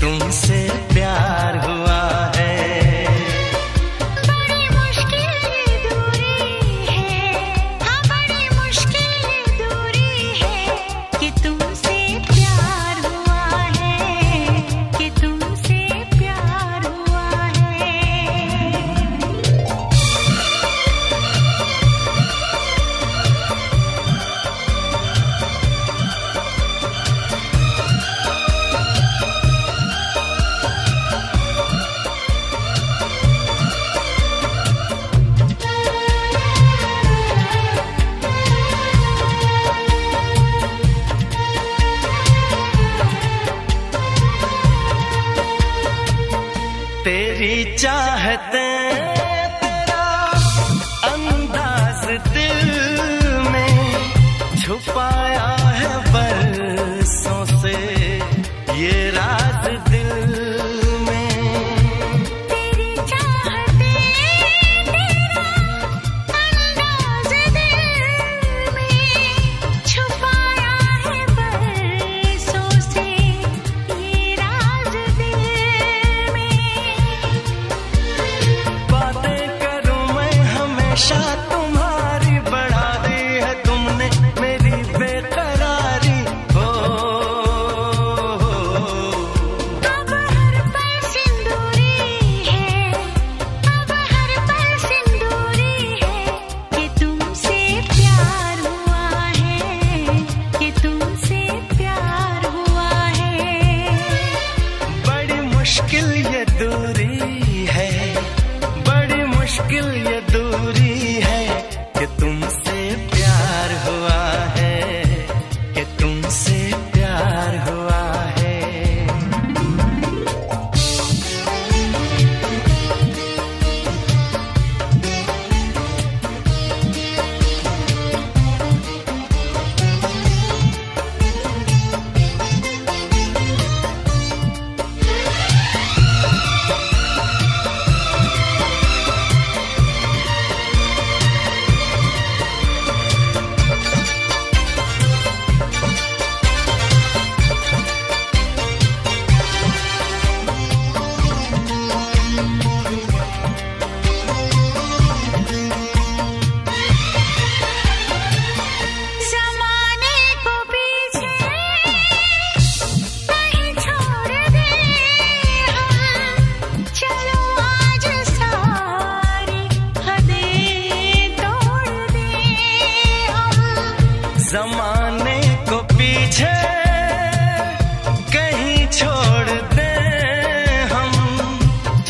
तुमसे प्यार हुआ तेरी चाहते तेरा अंदाज दिल में छुपाया है बरसों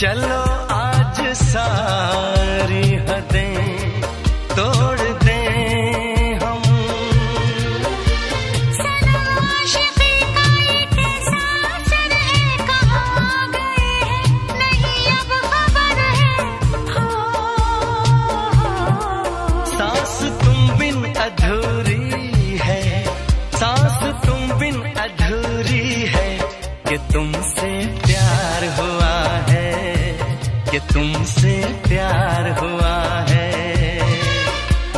échalo. कि तुमसे प्यार हुआ है।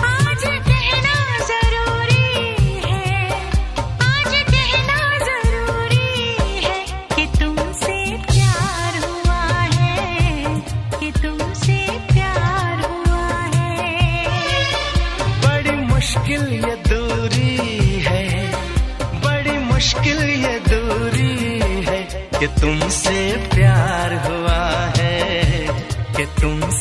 आज कहना ज़रूरी है। आज कहना ज़रूरी है कि तुमसे प्यार हुआ है। कि तुमसे प्यार हुआ है। बड़ी मुश्किल ये दूरी है। बड़ी मुश्किल ये दूरी है कि तुमसे प्यार हुआ है कि तुमसे